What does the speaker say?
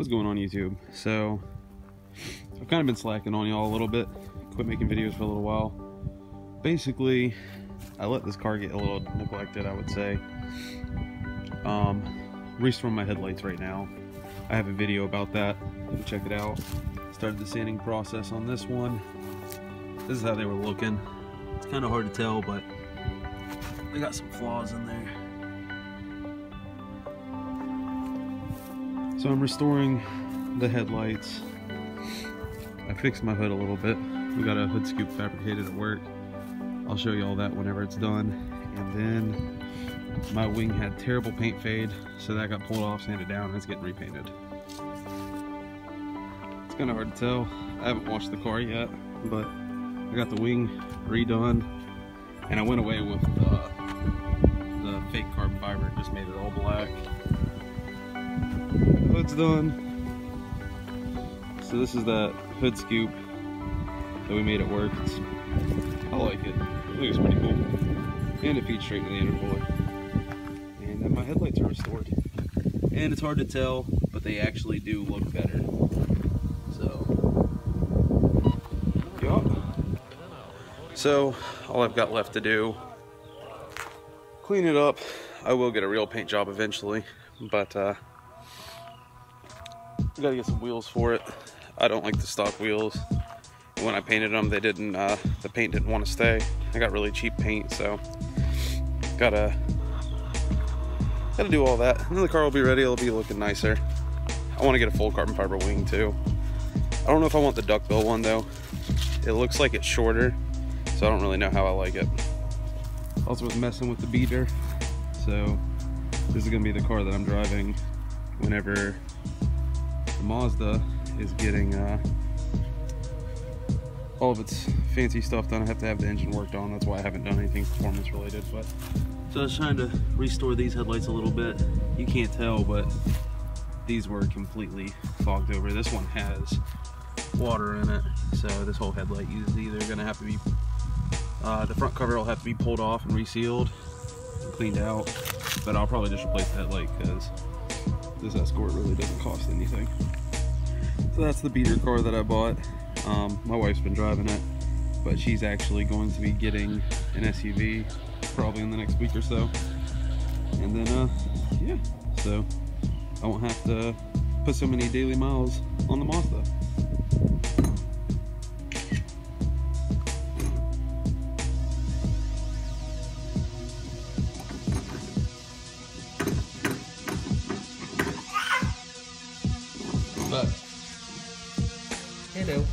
What's going on YouTube? So, I've kind of been slacking on y'all a little bit. Quit making videos for a little while. Basically, I let this car get a little neglected, I would say. Um, restoring my headlights right now. I have a video about that. Check it out. Started the sanding process on this one. This is how they were looking. It's kind of hard to tell, but they got some flaws in there. So I'm restoring the headlights. I fixed my hood a little bit. We got a hood scoop fabricated at work. I'll show you all that whenever it's done. And then my wing had terrible paint fade, so that got pulled off, sanded down, and it's getting repainted. It's kind of hard to tell. I haven't washed the car yet, but I got the wing redone, and I went away with uh, the fake carbon fiber, just made it all black hood's done. So this is that hood scoop that we made it work. It's, I like it. I think it's pretty cool. And it feeds straight to the intercooler. And my headlights are restored. And it's hard to tell, but they actually do look better. So, yeah. So, all I've got left to do, clean it up. I will get a real paint job eventually, but uh, gotta get some wheels for it. I don't like the stock wheels. When I painted them, they didn't, uh, the paint didn't want to stay. I got really cheap paint, so gotta, gotta do all that. And then the car will be ready, it'll be looking nicer. I wanna get a full carbon fiber wing too. I don't know if I want the duckbill one though. It looks like it's shorter, so I don't really know how I like it. Also was messing with the beater, so this is gonna be the car that I'm driving whenever the Mazda is getting uh, all of its fancy stuff done. I have to have the engine worked on. That's why I haven't done anything performance related. But so I was trying to restore these headlights a little bit. You can't tell, but these were completely fogged over. This one has water in it, so this whole headlight is either going to have to be uh, the front cover will have to be pulled off and resealed, and cleaned out. But I'll probably just replace the headlight because this Escort really doesn't cost anything. So that's the beater car that I bought. Um, my wife's been driving it, but she's actually going to be getting an SUV probably in the next week or so. And then, uh, yeah, so I won't have to put so many daily miles on the Mazda. But, hello.